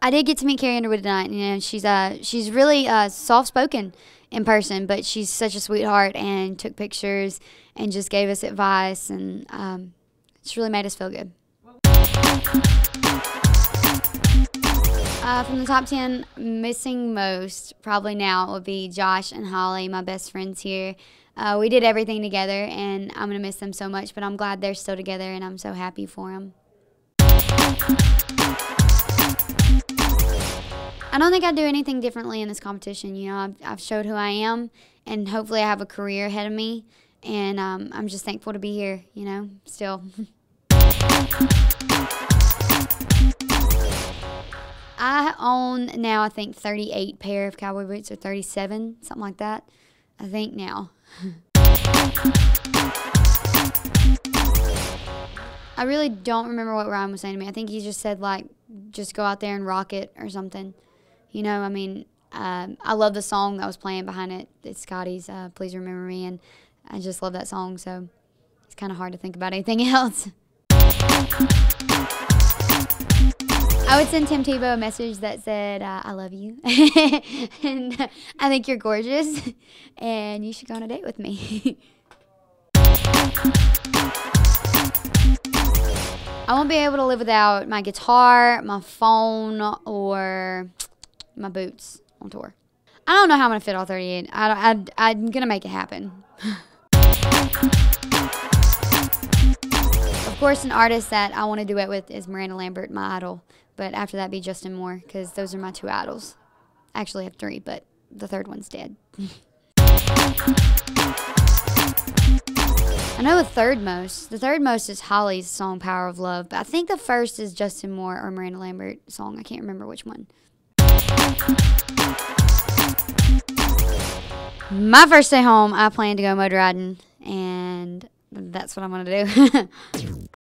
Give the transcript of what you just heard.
I did get to meet Carrie Underwood tonight. You know, she's uh she's really uh soft spoken in person, but she's such a sweetheart and took pictures and just gave us advice and um, it's really made us feel good. Uh, from the top 10, missing most, probably now, would be Josh and Hollie, my best friends here. Uh, we did everything together, and I'm going to miss them so much, but I'm glad they're still together, and I'm so happy for them. I don't think I'd do anything differently in this competition. You know, I've, I've showed who I am, and hopefully I have a career ahead of me, and um, I'm just thankful to be here, you know, still. own now, I think, 38 pair of cowboy boots or 37, something like that. I think now. I really don't remember what Ryan was saying to me. I think he just said, like, just go out there and rock it or something. You know, I mean, um, I love the song that was playing behind it. It's Scotty's uh, Please Remember Me, and I just love that song, so it's kind of hard to think about anything else. I would send Tim Tebow a message that said, uh, I love you. and I think you're gorgeous. And you should go on a date with me. I won't be able to live without my guitar, my phone, or my boots on tour. I don't know how I'm going to fit all 38. I, I, I'm going to make it happen. of course, an artist that I want to duet with is Miranda Lambert, my idol. But after that, be Justin Moore, because those are my two idols. I actually have three, but the third one's dead. I know the third most. The third most is Hollie's song "Power of Love," but I think the first is Justin Moore or Miranda Lambert song. I can't remember which one. My first day home, I plan to go motor riding, and that's what I'm gonna do.